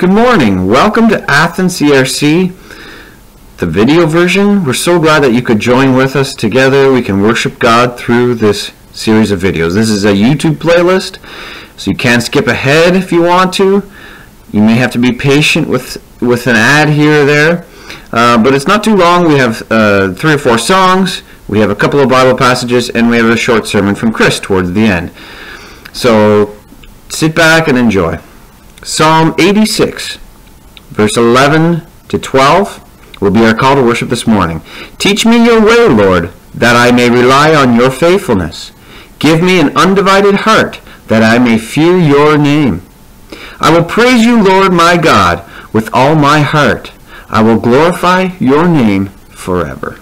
Good morning. Welcome to Athens CRC, the video version. We're so glad that you could join with us together. We can worship God through this series of videos. This is a YouTube playlist, so you can skip ahead if you want to. You may have to be patient with, with an ad here or there, uh, but it's not too long. We have uh, three or four songs, we have a couple of Bible passages, and we have a short sermon from Chris towards the end. So sit back and enjoy. Psalm 86, verse 11 to 12 will be our call to worship this morning. Teach me your way, Lord, that I may rely on your faithfulness. Give me an undivided heart, that I may fear your name. I will praise you, Lord my God, with all my heart. I will glorify your name forever.